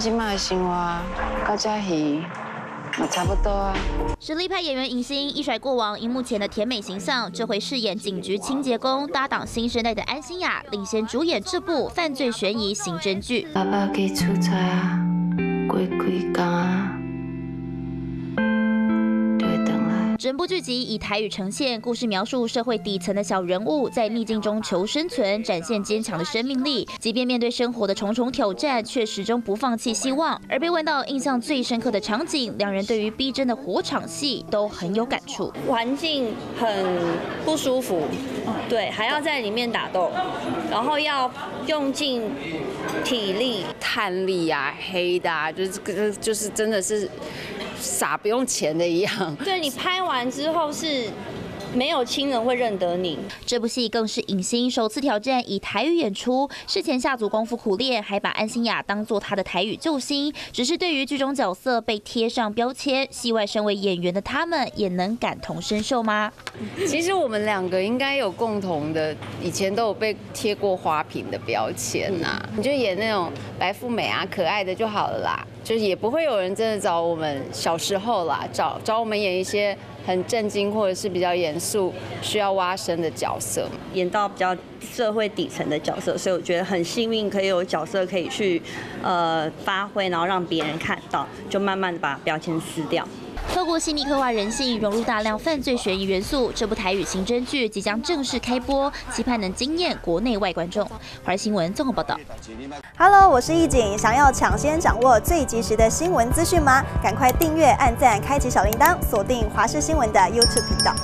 今麦的生活，到这戏。差不多啊。实力派演员影星一甩过往荧幕前的甜美形象，这回饰演警局清洁工，搭档新生代的安心雅，领衔主演这部犯罪悬疑刑侦剧。爸爸去出差啊，过几工啊。整部剧集以台语呈现，故事描述社会底层的小人物在逆境中求生存，展现坚强的生命力。即便面对生活的重重挑战，却始终不放弃希望。而被问到印象最深刻的场景，两人对于逼真的火场戏都很有感触。环境很不舒服，对，还要在里面打斗，然后要用尽体力、炭力啊、黑的啊，就是就是真的是。傻不用钱的一样，对你拍完之后是没有亲人会认得你。这部戏更是影星首次挑战以台语演出，事前下足功夫苦练，还把安心雅当做他的台语救星。只是对于剧中角色被贴上标签，戏外身为演员的他们也能感同身受吗？其实我们两个应该有共同的，以前都有被贴过花瓶的标签呐。你就演那种白富美啊，可爱的就好了啦。就是也不会有人真的找我们小时候啦，找找我们演一些很震惊或者是比较严肃、需要挖深的角色，演到比较社会底层的角色，所以我觉得很幸运可以有角色可以去呃发挥，然后让别人看到，就慢慢的把标签撕掉。透过细腻刻画人性，融入大量犯罪悬疑元素，这部台语刑侦剧即将正式开播，期盼能惊艳国内外观众。华新闻综合报道。Hello，我是易景，想要抢先掌握最及时的新闻资讯吗？赶快订阅、按赞、开启小铃铛，锁定华视新闻的 YouTube 频道。